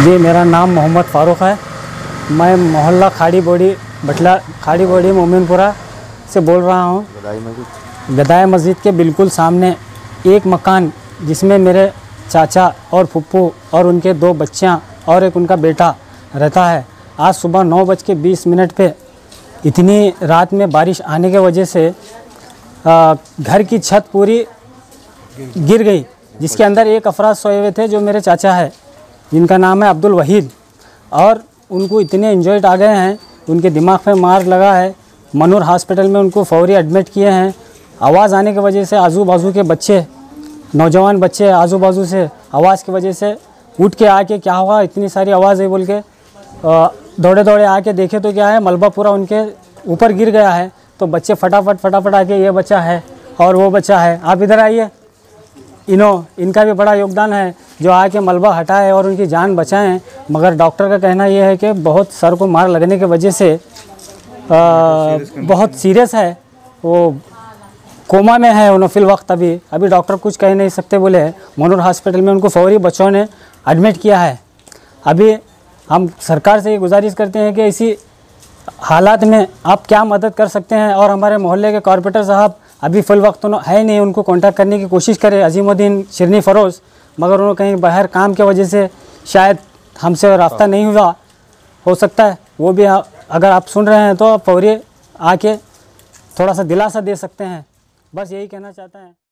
जी मेरा नाम मोहम्मद फ़ारूक है। मैं मोहल्ला खाड़ी बोड़ी बटला खाड़ी बोड़ी मोमिनपुरा से बोल रहा हूँ। गदाई मस्जिद। के बिल्कुल सामने एक मकान जिसमें मेरे चाचा और फुप्पू और उनके दो बच्चियाँ और एक उनका बेटा रहता है। आज सुबह नौ बज के बीस मिनट पर इतनी रात में बारिश आने की वजह से आ, घर की छत पूरी गिर गई जिसके अंदर एक अफराज सोए हुए थे जो मेरे चाचा है। जिनका नाम है अब्दुल वहीद। और उनको इतने इंजॉयड आ गए हैं, उनके दिमाग में मार लगा है। मनूर हॉस्पिटल में उनको फौरी एडमिट किए हैं। आवाज़ आने की वजह से आजू बाजू के बच्चे, नौजवान बच्चे आजू बाजू से आवाज़ की वजह से उठ के आके क्या हुआ, इतनी सारी आवाज़ है बोल के दौड़े दौड़े आके देखे तो क्या है, मलबा पूरा उनके ऊपर गिर गया है। तो बच्चे फटाफट फटाफट आके ये बच्चा है और वो बच्चा है। आप इधर आइए। इनो इनका भी बड़ा योगदान है जो आके मलबा हटाए और उनकी जान बचाएँ। मगर डॉक्टर का कहना यह है कि बहुत सर को मार लगने की वजह से आ, बहुत सीरियस है। वो कोमा में है उन्होंने फिल वक्त अभी। अभी डॉक्टर कुछ कह नहीं सकते बोले मनोर हॉस्पिटल में उनको फौरी बच्चों ने एडमिट किया है। अभी हम सरकार से ये गुजारिश करते हैं कि इसी हालात में आप क्या मदद कर सकते हैं? और हमारे मोहल्ले के कॉरपोरेटर साहब अभी फुल वक्त उन्हों- है नहीं, उनको कांटेक्ट करने की कोशिश करें। अजीमुद्दीन, शिरनी फरोज़, मगर उन्होंने कहीं बाहर काम की वजह से शायद हमसे रास्ता नहीं हुआ। हो सकता है वो भी अगर आप सुन रहे हैं तो आप फौरी आके थोड़ा सा दिलासा दे सकते हैं। बस यही कहना चाहता है।